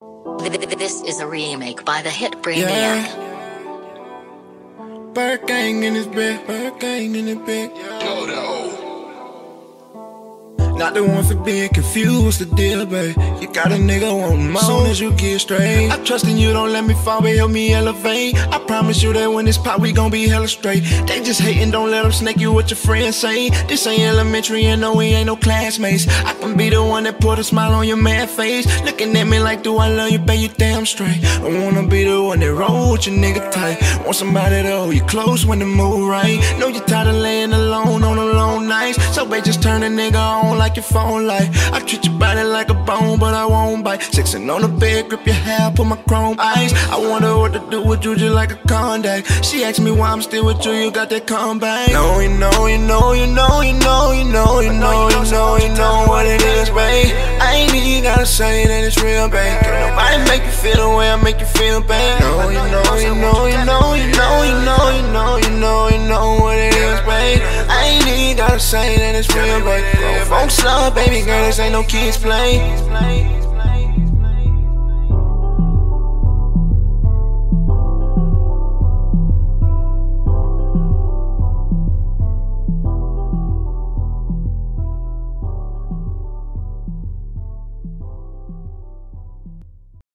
This is a remake by the hit Brainiac. Yeah. ByrdGang in his bed, ByrdGang in his bed. Not the one for being confused, the deal, babe? You got a nigga wanting more. Soon as you get straight I trust in you, don't let me fall, but help me elevate. I promise you that when this pop, we gon' be hella straight. They just hating, don't let them snake you what your friends say. This ain't elementary and no, we ain't no classmates. I can be the one that put a smile on your mad face. Looking at me like, do I love you, babe, you damn straight. I wanna be the one that roll with your nigga tight. Want somebody to hold you close when the move right. Know you're tired of laying alone on the long So babe, just turn a nigga on like your phone light. I treat your body like a bone, but I won't bite. Sexing on the bed, grip your hair, put my chrome eyes. I wonder what to do with you, just like a contact. She asked me why I'm still with you, you got that comeback. No, you know, you know, you know, you know, you know, you know, you know, you know what it is, babe. I ain't even gotta say that it's real, babe. Can nobody make you feel the way I make you feel, babe. No, you know, you know, you know, insane and it's real, like Funk slow, baby girl, this ain't no kids playing.